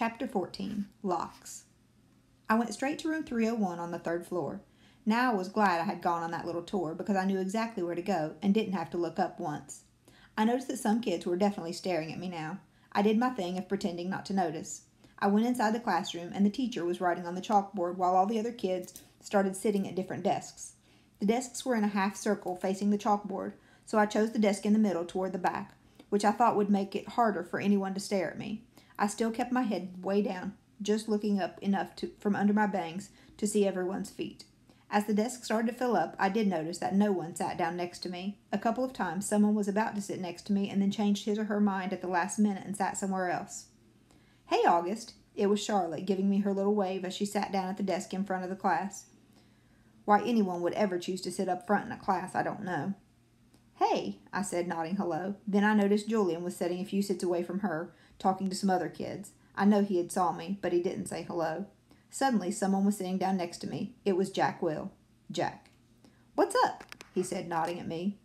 Chapter 14 Locks. I went straight to room 301 on the third floor. Now I was glad I had gone on that little tour because I knew exactly where to go and didn't have to look up once. I noticed that some kids were definitely staring at me now. I did my thing of pretending not to notice. I went inside the classroom and the teacher was writing on the chalkboard while all the other kids started sitting at different desks. The desks were in a half circle facing the chalkboard, so I chose the desk in the middle toward the back, which I thought would make it harder for anyone to stare at me. I still kept my head way down, just looking up enough to, from under my bangs to see everyone's feet. As the desk started to fill up, I did notice that no one sat down next to me. A couple of times, someone was about to sit next to me and then changed his or her mind at the last minute and sat somewhere else. Hey, August. It was Charlotte giving me her little wave as she sat down at the desk in front of the class. Why anyone would ever choose to sit up front in a class, I don't know. Hey, I said, nodding hello. Then I noticed Julian was sitting a few seats away from her, talking to some other kids. I know he had saw me, but he didn't say hello. Suddenly, someone was sitting down next to me. It was Jack Will. Jack. What's up? he said, nodding at me.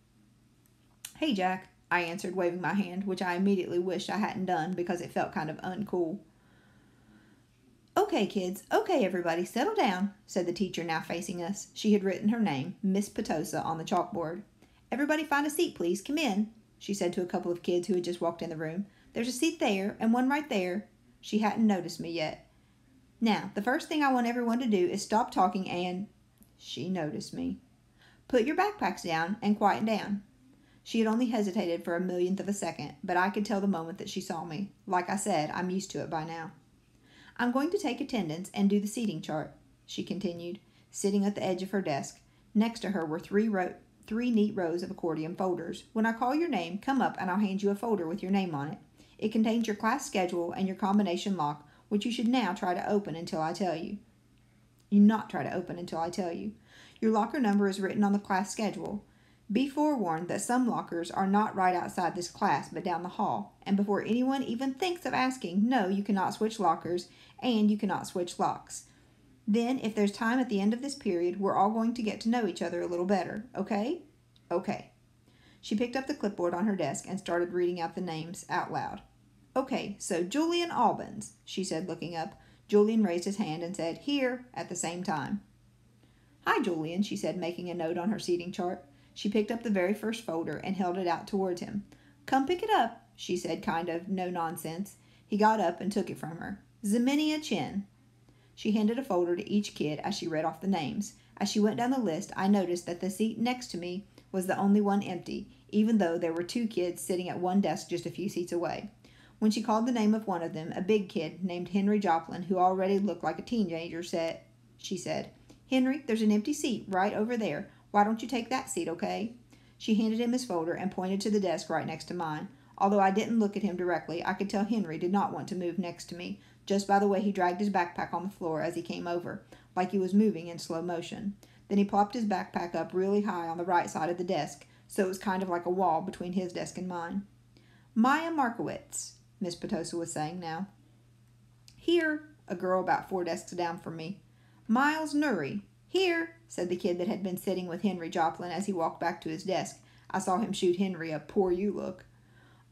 Hey, Jack, I answered, waving my hand, which I immediately wished I hadn't done because it felt kind of uncool. Okay, kids, okay, everybody, settle down, said the teacher, now facing us. She had written her name, Miss Petosa, on the chalkboard. Everybody find a seat, please. Come in, she said to a couple of kids who had just walked in the room. There's a seat there, and one right there. She hadn't noticed me yet. Now, the first thing I want everyone to do is stop talking and. She noticed me. Put your backpacks down and quiet down. She had only hesitated for a millionth of a second, but I could tell the moment that she saw me. Like I said, I'm used to it by now. I'm going to take attendance and do the seating chart, she continued, sitting at the edge of her desk. Next to her were three, ro- three neat rows of accordion folders. When I call your name, come up and I'll hand you a folder with your name on it. It contains your class schedule and your combination lock, which you should now try to open until I tell you. You not try to open until I tell you. Your locker number is written on the class schedule. Be forewarned that some lockers are not right outside this class but down the hall, and before anyone even thinks of asking, no, you cannot switch lockers and you cannot switch locks. Then, if there's time at the end of this period, we're all going to get to know each other a little better, okay? Okay. She picked up the clipboard on her desk and started reading out the names out loud. Okay, so Julian Albans, she said, looking up. Julian raised his hand and said, Here, at the same time. Hi, Julian, she said, making a note on her seating chart. She picked up the very first folder and held it out towards him. Come pick it up, she said, kind of no nonsense. He got up and took it from her. Ximena Chin. She handed a folder to each kid as she read off the names. As she went down the list, I noticed that the seat next to me was the only one empty, even though there were two kids sitting at one desk just a few seats away. When she called the name of one of them, a big kid named Henry Joplin, who already looked like a teenager, said, she said, Henry, there's an empty seat right over there. Why don't you take that seat, okay? She handed him his folder and pointed to the desk right next to mine. Although I didn't look at him directly, I could tell Henry did not want to move next to me, just by the way he dragged his backpack on the floor as he came over, like he was moving in slow motion. Then he plopped his backpack up really high on the right side of the desk, so it was kind of like a wall between his desk and mine. Maya Markowitz, Miss Petosa was saying now. Here, a girl about four desks down from me. Miles Noury, here, said the kid that had been sitting with Henry Joplin as he walked back to his desk. I saw him shoot Henry a poor you look.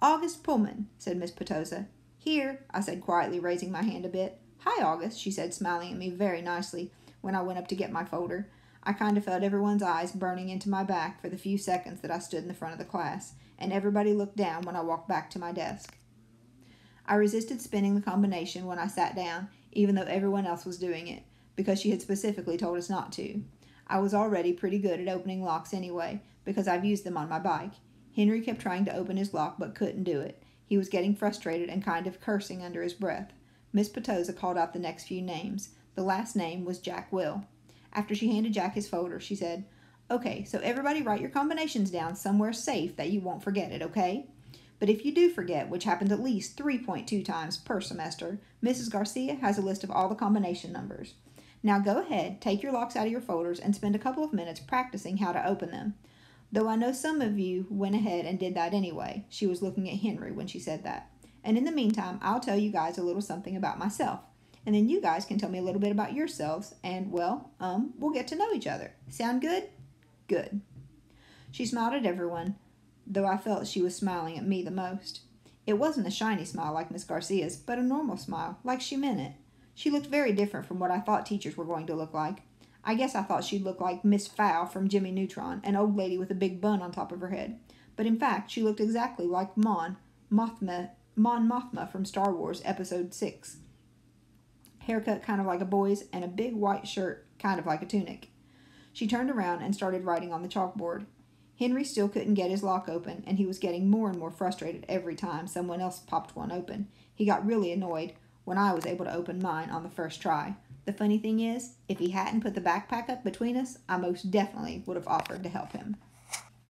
August Pullman, said Miss Petosa. Here, I said quietly, raising my hand a bit. Hi, August, she said, smiling at me very nicely when I went up to get my folder. I kind of felt everyone's eyes burning into my back for the few seconds that I stood in the front of the class, and everybody looked down when I walked back to my desk. I resisted spinning the combination when I sat down, even though everyone else was doing it because she had specifically told us not to. I was already pretty good at opening locks anyway, because I've used them on my bike. Henry kept trying to open his lock but couldn't do it. He was getting frustrated and kind of cursing under his breath. Miss Petosa called out the next few names. The last name was Jack Will. After she handed Jack his folder, she said, Okay, so everybody write your combinations down somewhere safe that you won't forget it, okay? But if you do forget, which happens at least 3.2 times per semester, Mrs. Garcia has a list of all the combination numbers. Now go ahead, take your locks out of your folders, and spend a couple of minutes practicing how to open them. Though I know some of you went ahead and did that anyway. She was looking at Henry when she said that. And in the meantime, I'll tell you guys a little something about myself. And then you guys can tell me a little bit about yourselves, and well, um, we'll get to know each other. Sound good? Good. She smiled at everyone, though I felt she was smiling at me the most. It wasn't a shiny smile like Miss Garcia's, but a normal smile, like she meant it. She looked very different from what I thought teachers were going to look like. I guess I thought she'd look like Miss Fowl from Jimmy Neutron, an old lady with a big bun on top of her head. But in fact, she looked exactly like Mon, Mothma, Mon Mothma from Star Wars Episode 6. Haircut kind of like a boy's, and a big white shirt kind of like a tunic. She turned around and started writing on the chalkboard. Henry still couldn't get his lock open, and he was getting more and more frustrated every time someone else popped one open. He got really annoyed when I was able to open mine on the first try. The funny thing is, if he hadn't put the backpack up between us, I most definitely would have offered to help him.